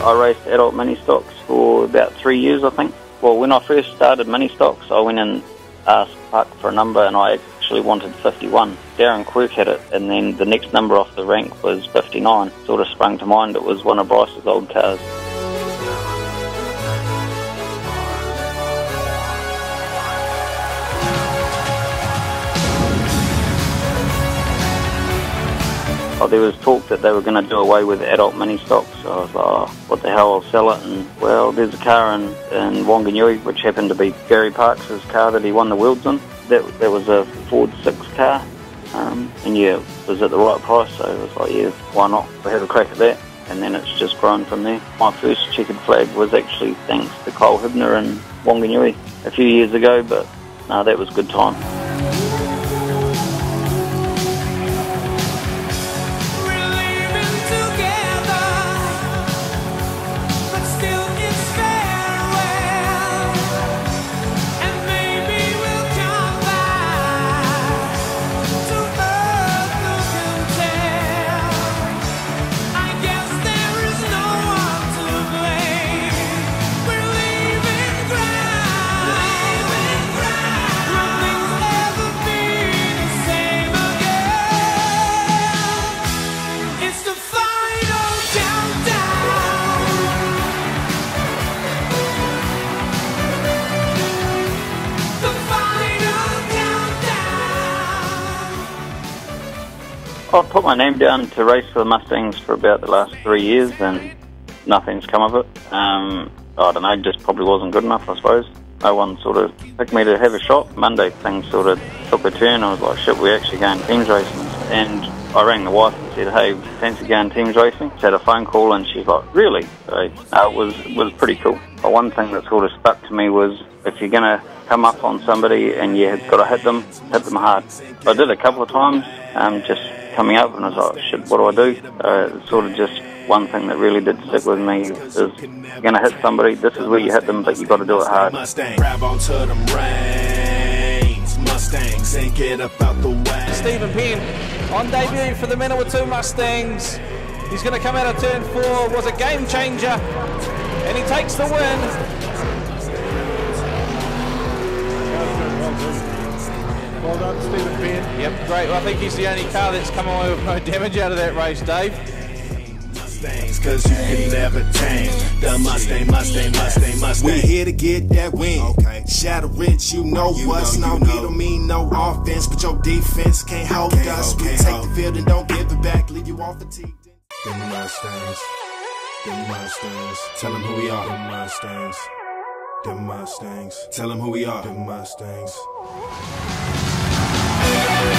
I raced adult mini stocks for about three years, I think. Well, when I first started mini stocks, I went and asked Puck for a number, and I actually wanted 51. Darren Quirk had it, and then the next number off the rank was 59. Sort of sprung to mind. It was one of Bryce's old cars. Oh, there was talk that they were going to do away with adult mini stocks. So I was like, oh, what the hell, I'll sell it. And, well, there's a car in, in Wanganui, which happened to be Gary Parks' car that he won the Worlds in. That, that was a Ford 6 car. Um, and yeah, was at the right price, so it was like, yeah, why not? We'll have a crack at that. And then it's just grown from there. My first checkered flag was actually thanks to Kyle Hibner in Wanganui a few years ago, but no, that was good time. I've put my name down to race for the Mustangs for about the last three years and nothing's come of it. Um, I don't know, just probably wasn't good enough, I suppose. No one sort of picked me to have a shot. Monday things sort of took a turn. I was like, shit, we're actually going teams racing. And I rang the wife and said, hey, fancy going teams racing? She had a phone call and she's like, really? So uh, it was, it was pretty cool. But one thing that sort of stuck to me was if you're going to come up on somebody and you've got to hit them, hit them hard. I did a couple of times, um, just coming up, and I was like, shit, what do I do? Uh, sort of just one thing that really did stick with me is you're going to hit somebody, this is where you hit them, but you got to do it hard. Grab onto them reins, Mustangs, and get up out the way. Stephen Penn on debut for the Manawatu Mustangs. He's going to come out of turn four, was a game changer, and he takes the win. Well done, Stephen Penn. Yep, great. Well, I think he's the only car that's come away with no damage out of that race, Dave. Mustangs, cause you can never tame the Mustang, Mustang, Mustang, Mustang. We here to get that win. Okay. Shadow Rich, you know you us. Know, no, we don't mean no offense, but your defense can't hold can't us. Hold, we take hold. the field and don't give it back, leave you off the tee. The Mustangs, the Mustangs. Tell them who we are. The Mustangs, the Mustangs. Tell them who we are. The Mustangs. Thank you.